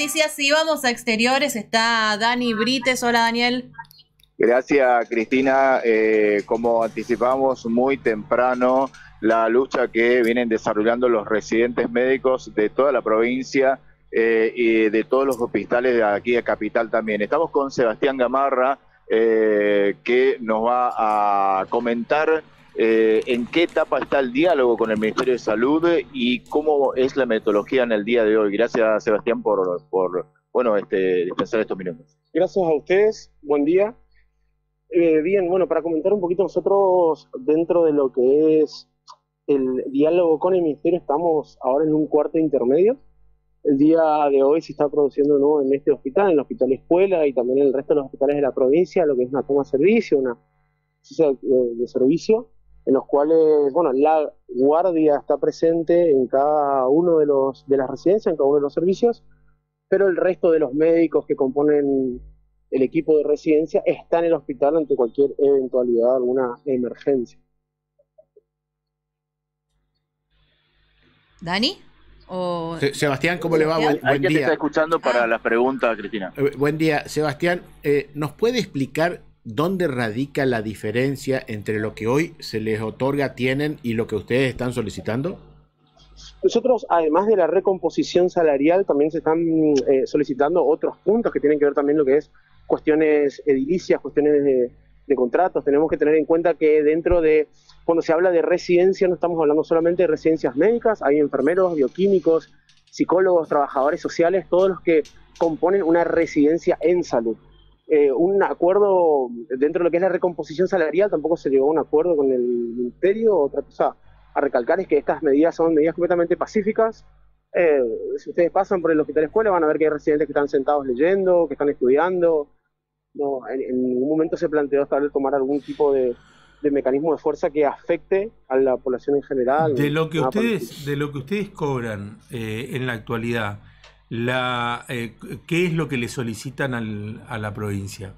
noticias y vamos a exteriores. Está Dani Brites. Hola, Daniel. Gracias, Cristina. Eh, como anticipamos muy temprano, la lucha que vienen desarrollando los residentes médicos de toda la provincia eh, y de todos los hospitales de aquí de Capital también. Estamos con Sebastián Gamarra, eh, que nos va a comentar eh, en qué etapa está el diálogo con el Ministerio de Salud y cómo es la metodología en el día de hoy. Gracias, Sebastián, por, bueno, este, dispensar estos minutos. Gracias a ustedes, buen día. bien, bueno, para comentar un poquito nosotros dentro de lo que es el diálogo con el Ministerio, estamos ahora en un cuarto intermedio. El día de hoy se está produciendo ¿no? en este hospital, en el hospital escuela y también en el resto de los hospitales de la provincia, lo que es una toma de servicio, una de, servicio, en los cuales, bueno, la guardia está presente en cada uno de los de las residencias, en cada uno de los servicios, pero el resto de los médicos que componen el equipo de residencia están en el hospital ante cualquier eventualidad, alguna emergencia. ¿Dani? O... Sebastián, ¿cómo le va? Buen, buen día. está escuchando para ah. las preguntas, Cristina. Eh, buen día, Sebastián. Eh, ¿Nos puede explicar dónde radica la diferencia entre lo que hoy se les otorga, tienen y lo que ustedes están solicitando? Nosotros, además de la recomposición salarial, también se están eh, solicitando otros puntos que tienen que ver también lo que es cuestiones edilicias, cuestiones de, de contratos. Tenemos que tener en cuenta que dentro de cuando se habla de residencia no estamos hablando solamente de residencias médicas, hay enfermeros, bioquímicos, psicólogos, trabajadores sociales, todos los que componen una residencia en salud. Eh, un acuerdo dentro de lo que es la recomposición salarial, tampoco se llegó a un acuerdo con el ministerio. Otra cosa a recalcar es que estas medidas son medidas completamente pacíficas. Eh, si ustedes pasan por el hospital escuela van a ver que hay residentes que están sentados leyendo, que están estudiando. No, en, ningún momento se planteó tomar algún tipo de, de mecanismo de fuerza que afecte a la población en general. De lo que ustedes, de lo que ustedes cobran eh, en la actualidad, la, eh, ¿qué es lo que le solicitan al, a la provincia?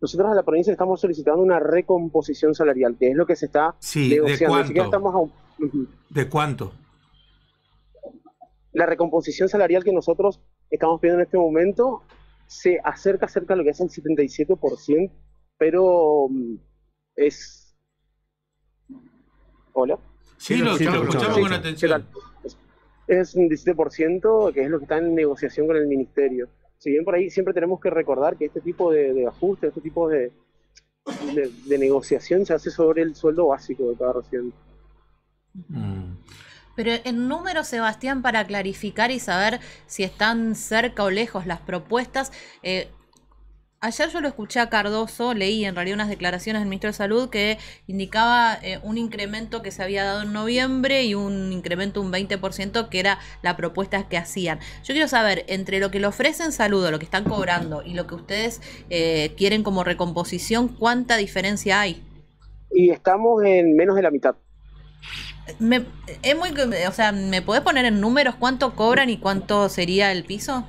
Nosotros a la provincia estamos solicitando una recomposición salarial, que es lo que se está sí, negociando. ¿De cuánto? Estamos ¿De cuánto? La recomposición salarial que nosotros estamos pidiendo en este momento se acerca cerca a lo que es el 77%, pero mm, es Hola. Sí, lo, escuchamos con atención. Es un 17% que es lo que está en negociación con el ministerio. Si bien por ahí siempre tenemos que recordar que este tipo de, de ajustes, este tipo de, de, negociación se hace sobre el sueldo básico de cada residente. Mm. Pero en número, Sebastián, para clarificar y saber si están cerca o lejos las propuestas, eh, Ayer yo lo escuché a Cardoso, leí en realidad unas declaraciones del ministro de Salud que indicaba eh, un incremento que se había dado en noviembre y un incremento un 20% que era la propuesta que hacían. Yo quiero saber, entre lo que le ofrecen salud, lo que están cobrando y lo que ustedes eh, quieren como recomposición, ¿cuánta diferencia hay? Y estamos en menos de la mitad. Me, es muy, o sea, ¿me podés poner en números cuánto cobran y cuánto sería el piso?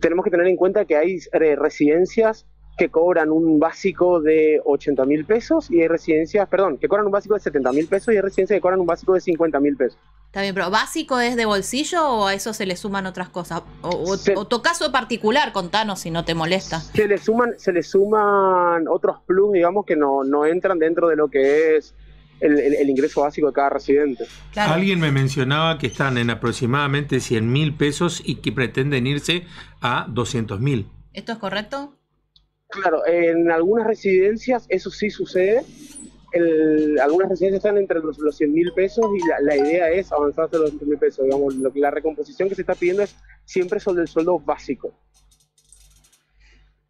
Tenemos que tener en cuenta que hay eh, residencias que cobran un básico de 80 mil pesos y hay residencias, perdón, que cobran un básico de 70 mil pesos y hay residencias que cobran un básico de 50 mil pesos. Está bien, pero ¿básico es de bolsillo o a eso se le suman otras cosas? O, tu caso particular, contanos si no te molesta. Se le suman, se le suman otros plus, digamos, que no, no entran dentro de lo que es el, ingreso básico de cada residente. Alguien me mencionaba que están en aproximadamente 100 mil pesos y que pretenden irse a 200 mil. ¿Esto es correcto? Claro, en algunas residencias eso sí sucede. algunas residencias están entre los, los 100 mil pesos y la, idea es avanzar hasta los 100 mil pesos. Digamos, lo que la recomposición que se está pidiendo es siempre sobre el sueldo básico.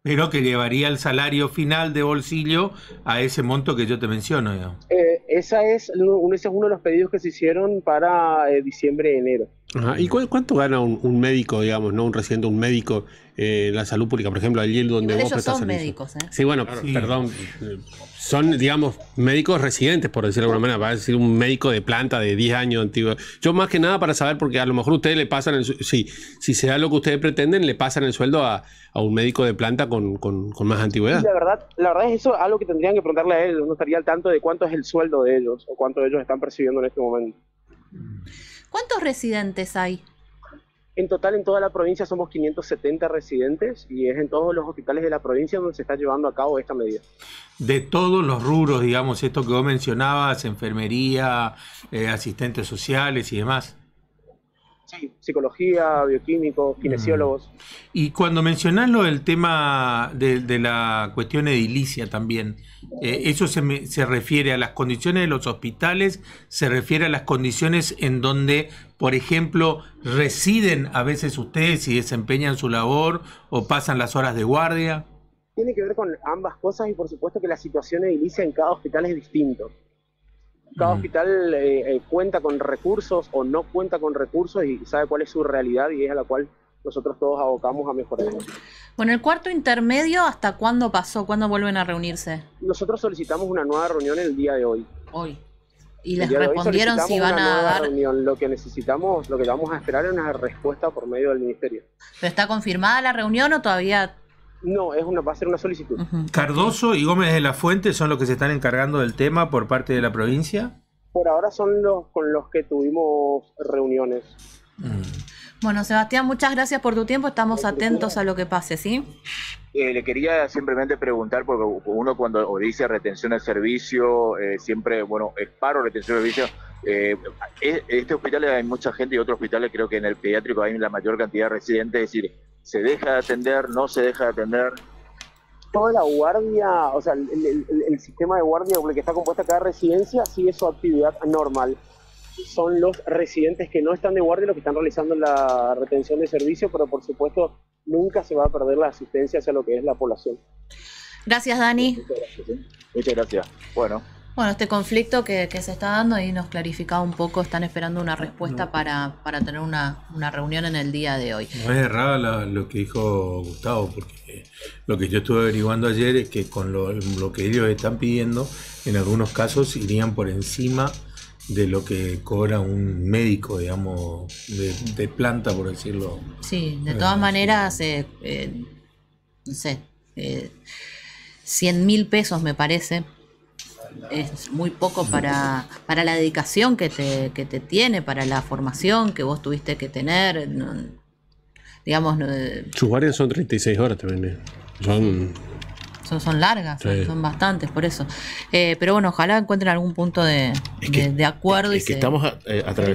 Pero que llevaría el salario final de bolsillo a ese monto que yo te menciono. Eh, esa es, ese es uno de los pedidos que se hicieron para eh, diciembre enero. ¿Y cuánto gana un, médico, digamos, no un residente, un médico eh, en la salud pública? Por ejemplo, allí donde vos ellos son médicos, ¿eh? Sí, bueno, perdón. Son, digamos, médicos residentes, por decirlo de alguna manera. Va a decir un médico de planta de 10 años antiguo. Yo más que nada para saber, porque a lo mejor ustedes le pasan, el, sí, si se da lo que ustedes pretenden, le pasan el sueldo a, un médico de planta con, más antigüedad. La verdad, la verdad es eso algo que tendrían que preguntarle a ellos. No estaría al tanto de cuánto es el sueldo de ellos o cuánto ellos están percibiendo en este momento. ¿Cuántos residentes hay? En total, en toda la provincia somos 570 residentes y es en todos los hospitales de la provincia donde se está llevando a cabo esta medida. De todos los rubros, digamos, esto que vos mencionabas, enfermería, eh, asistentes sociales y demás. Sí, psicología, bioquímicos, kinesiólogos. Mm. Y cuando mencionás lo del tema de, de la cuestión edilicia también, eh, ¿eso se, me- se refiere a las condiciones de los hospitales? ¿Se refiere a las condiciones en donde, por ejemplo, residen a veces ustedes y desempeñan su labor o pasan las horas de guardia? Tiene que ver con ambas cosas y por supuesto que la situación edilicia en cada hospital es distinto. Cada hospital eh, eh, cuenta con recursos o no cuenta con recursos y sabe cuál es su realidad y es a la cual nosotros todos abocamos a mejorar. Bueno, el cuarto intermedio, ¿hasta cuándo pasó? ¿Cuándo vuelven a reunirse? Nosotros solicitamos una nueva reunión el día de hoy. Hoy. Y les respondieron si van una a nueva dar... reunión. Lo que necesitamos, lo que vamos a esperar es una respuesta por medio del ministerio. ¿Pero está confirmada la reunión o todavía...? No, es una, va a ser una solicitud. ¿Cardoso y Gómez de la Fuente son los que se están encargando del tema por parte de la provincia? Por ahora son los con los que tuvimos reuniones. Bueno, Sebastián, muchas gracias por tu tiempo. Estamos atentos a lo que pase, ¿sí? Eh, le quería simplemente preguntar, porque uno cuando dice retención de servicio, eh, siempre, bueno, es paro, retención de servicio. eh, es- este hospital hay mucha gente y otros hospitales, creo que en el pediátrico hay la mayor cantidad de residentes, es decir, ¿se deja de atender, no se deja de atender? Toda la guardia, o sea, el, el- sistema de guardia con el que está compuesta cada residencia sigue su actividad normal. Son los residentes que no están de guardia los que están realizando la retención de servicio, pero por supuesto nunca se va a perder la asistencia hacia lo que es la población. Gracias, Dani. Muchas gracias. ¿eh? Muchas gracias. Bueno. Bueno, este conflicto que, que se está dando y nos clarificaba un poco, están esperando una respuesta para, para tener una, una reunión en el día de hoy. No es errado la- lo que dijo Gustavo, porque lo que yo estuve averiguando ayer es que con lo, lo que ellos están pidiendo, en algunos casos irían por encima de lo que cobra un médico, digamos, de, de planta, por decirlo. Sí, de todas Eh, maneras, eh, eh, no sé, eh, 100 mil pesos me parece. Es muy poco para, para la dedicación que te, que te tiene, para la formación que vos tuviste que tener. no- digamos, no, Sus guardias son 36 horas también. eh. Son. son, son largas, son, Sí. son bastantes, por eso. Eh, pero bueno, ojalá encuentren algún punto de, Es que- de- de acuerdo y Es que se- estamos a- eh, atravesando